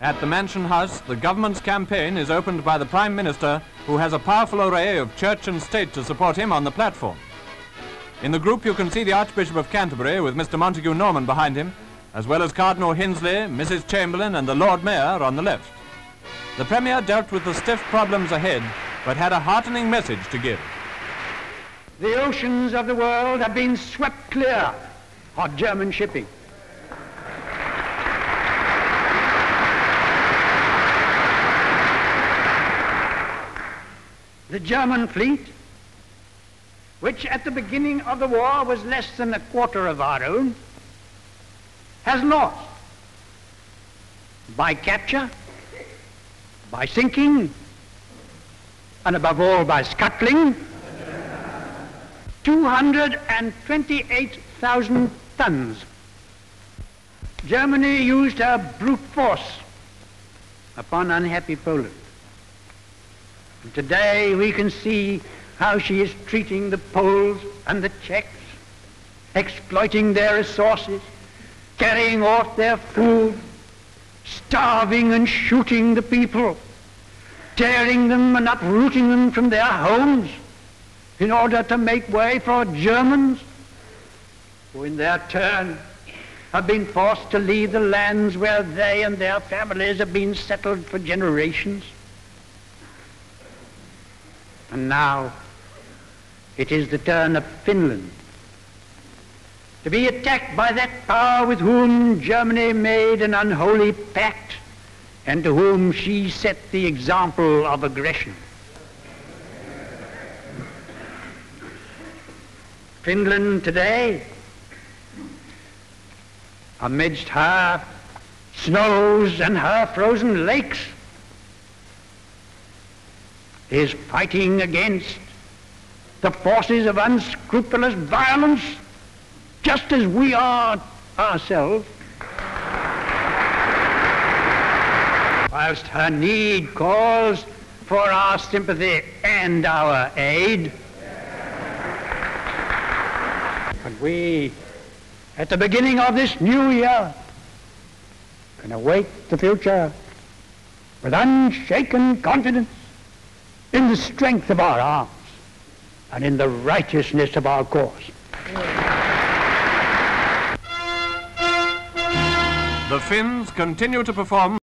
At the Mansion House, the government's campaign is opened by the Prime Minister, who has a powerful array of church and state to support him on the platform. In the group, you can see the Archbishop of Canterbury with Mr. Montagu Norman behind him, as well as Cardinal Hinsley, Mrs. Chamberlain, and the Lord Mayor on the left. The Premier dealt with the stiff problems ahead, but had a heartening message to give. The oceans of the world have been swept clear of German shipping. The German fleet, which at the beginning of the war was less than a quarter of our own, has lost by capture, by sinking, and above all by scuttling, 228,000 tons. Germany used her brute force upon unhappy Poland. Today we can see how she is treating the Poles and the Czechs, exploiting their resources, carrying off their food, starving and shooting the people, tearing them and uprooting them from their homes in order to make way for Germans who in their turn have been forced to leave the lands where they and their families have been settled for generations. And now it is the turn of Finland to be attacked by that power with whom Germany made an unholy pact and to whom she set the example of aggression. Finland today, amidst her snows and her frozen lakes, is fighting against the forces of unscrupulous violence just as we are ourselves. Whilst her need calls for our sympathy and our aid. And we, at the beginning of this new year, can await the future with unshaken confidence in the strength of our arms and in the righteousness of our cause. The Finns continue to perform